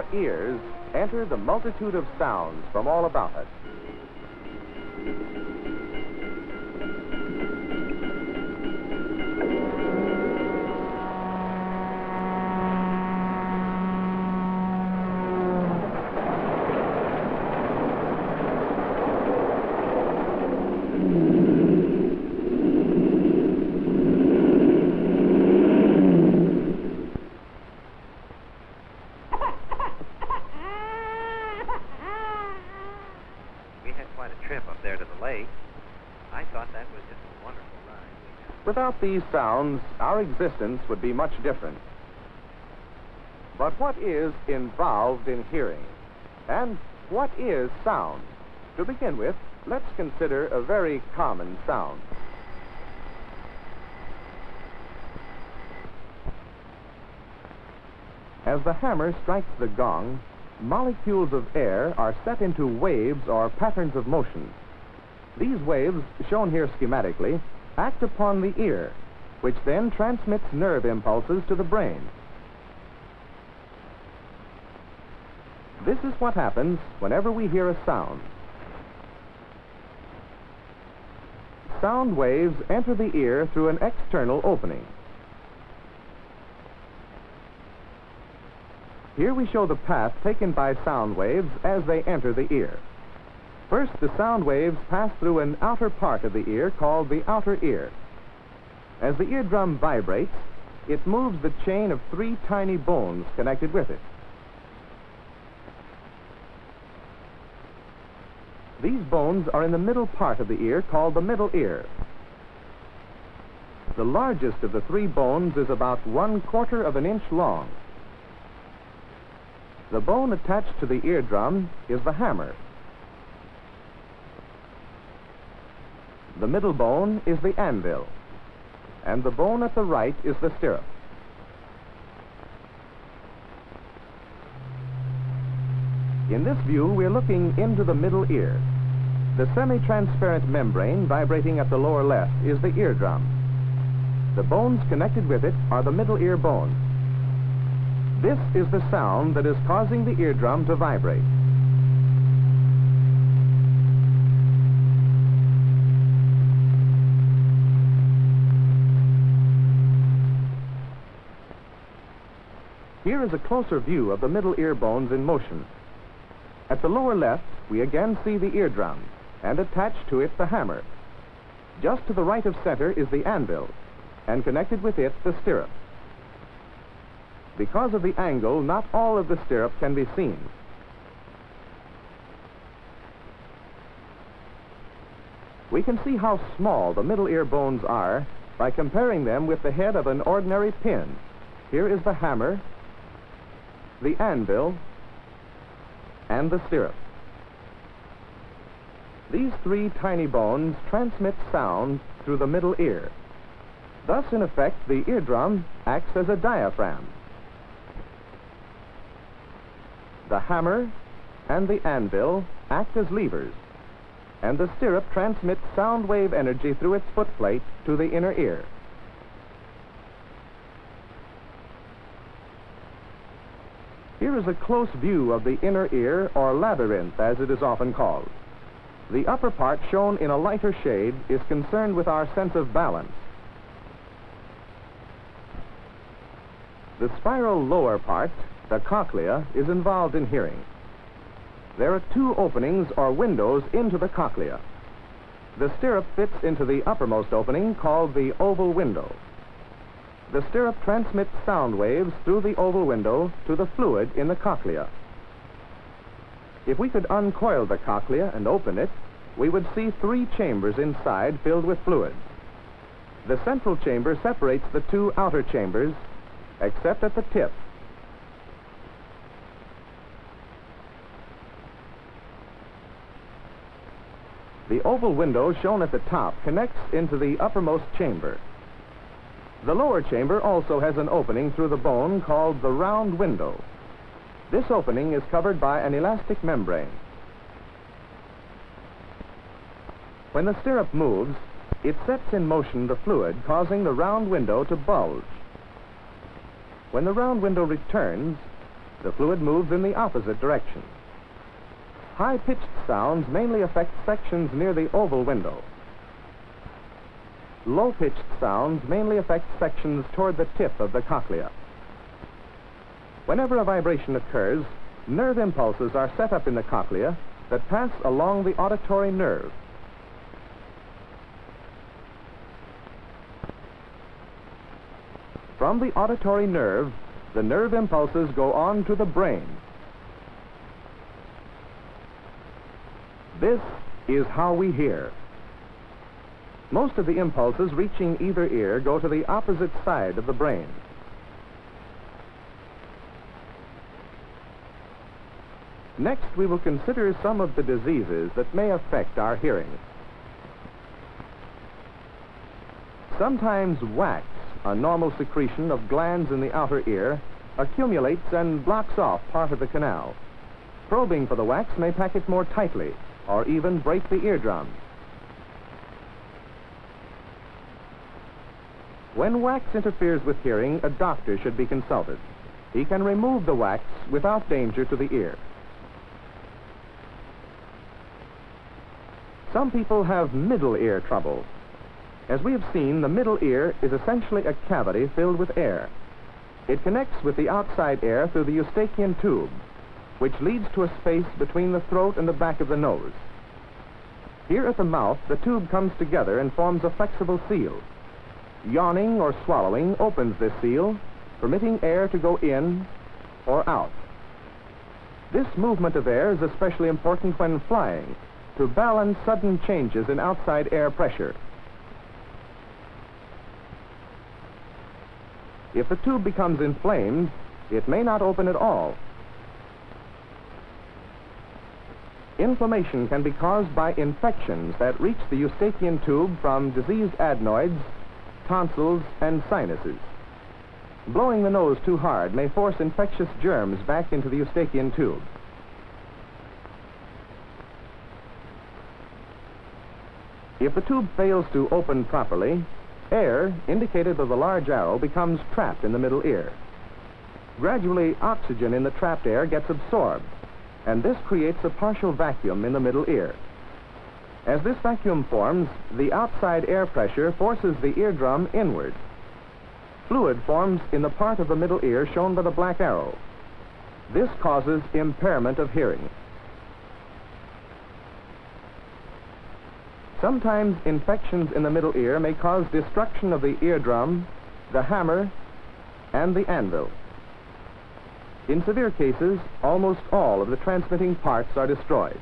our ears enter the multitude of sounds from all about us. We had quite a trip up there to the lake. I thought that was just a wonderful ride. Without these sounds, our existence would be much different. But what is involved in hearing? And what is sound? To begin with, let's consider a very common sound. As the hammer strikes the gong, molecules of air are set into waves or patterns of motion. These waves, shown here schematically, act upon the ear, which then transmits nerve impulses to the brain. This is what happens whenever we hear a sound. Sound waves enter the ear through an external opening. Here we show the path taken by sound waves as they enter the ear. First, the sound waves pass through an outer part of the ear called the outer ear. As the eardrum vibrates, it moves the chain of three tiny bones connected with it. These bones are in the middle part of the ear called the middle ear. The largest of the three bones is about one quarter of an inch long. The bone attached to the eardrum is the hammer. The middle bone is the anvil, and the bone at the right is the stirrup. In this view, we're looking into the middle ear. The semi-transparent membrane vibrating at the lower left is the eardrum. The bones connected with it are the middle ear bones. This is the sound that is causing the eardrum to vibrate. Here is a closer view of the middle ear bones in motion. At the lower left, we again see the eardrum, and attached to it the hammer. Just to the right of center is the anvil, and connected with it the stirrup. Because of the angle, not all of the stirrup can be seen. We can see how small the middle ear bones are by comparing them with the head of an ordinary pin. Here is the hammer, the anvil, and the stirrup. These three tiny bones transmit sound through the middle ear. Thus, in effect, the eardrum acts as a diaphragm. The hammer and the anvil act as levers, and the stirrup transmits sound wave energy through its footplate to the inner ear. Is a close view of the inner ear, or labyrinth, as it is often called. The upper part, shown in a lighter shade, is concerned with our sense of balance. The spiral lower part, the cochlea, is involved in hearing. There are two openings or windows into the cochlea. The stirrup fits into the uppermost opening called the oval window. The stirrup transmits sound waves through the oval window to the fluid in the cochlea. If we could uncoil the cochlea and open it, we would see three chambers inside filled with fluid. The central chamber separates the two outer chambers, except at the tip. The oval window shown at the top connects into the uppermost chamber. The lower chamber also has an opening through the bone called the round window. This opening is covered by an elastic membrane. When the stirrup moves, it sets in motion the fluid, causing the round window to bulge. When the round window returns, the fluid moves in the opposite direction. High-pitched sounds mainly affect sections near the oval window. Low-pitched sounds mainly affect sections toward the tip of the cochlea. Whenever a vibration occurs, nerve impulses are set up in the cochlea that pass along the auditory nerve. From the auditory nerve, the nerve impulses go on to the brain. This is how we hear. Most of the impulses reaching either ear go to the opposite side of the brain. Next, we will consider some of the diseases that may affect our hearing. Sometimes wax, a normal secretion of glands in the outer ear, accumulates and blocks off part of the canal. Probing for the wax may pack it more tightly or even break the eardrum. When wax interferes with hearing, a doctor should be consulted. He can remove the wax without danger to the ear. Some people have middle ear trouble. As we have seen, the middle ear is essentially a cavity filled with air. It connects with the outside air through the eustachian tube, which leads to a space between the throat and the back of the nose. Here at the mouth, the tube comes together and forms a flexible seal. Yawning or swallowing opens this seal, permitting air to go in or out. This movement of air is especially important when flying to balance sudden changes in outside air pressure. If the tube becomes inflamed, it may not open at all. Inflammation can be caused by infections that reach the eustachian tube from diseased adenoids, tonsils, and sinuses. Blowing the nose too hard may force infectious germs back into the eustachian tube. If the tube fails to open properly, air, indicated by the large arrow, becomes trapped in the middle ear. Gradually, oxygen in the trapped air gets absorbed, and this creates a partial vacuum in the middle ear. As this vacuum forms, the outside air pressure forces the eardrum inward. Fluid forms in the part of the middle ear shown by the black arrow. This causes impairment of hearing. Sometimes infections in the middle ear may cause destruction of the eardrum, the hammer, and the anvil. In severe cases, almost all of the transmitting parts are destroyed.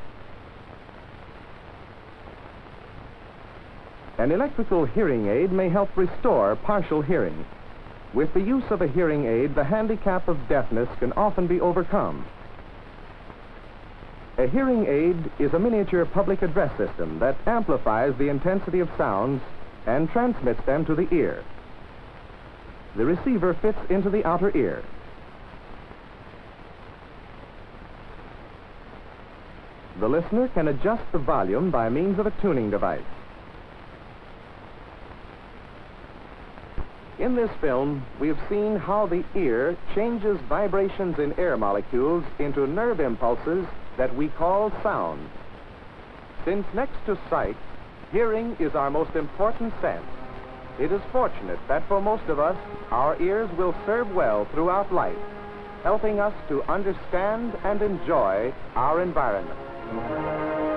An electrical hearing aid may help restore partial hearing. With the use of a hearing aid, the handicap of deafness can often be overcome. A hearing aid is a miniature public address system that amplifies the intensity of sounds and transmits them to the ear. The receiver fits into the outer ear. The listener can adjust the volume by means of a tuning device. In this film, we have seen how the ear changes vibrations in air molecules into nerve impulses that we call sound. Since next to sight, hearing is our most important sense. It is fortunate that for most of us, our ears will serve well throughout life, helping us to understand and enjoy our environment.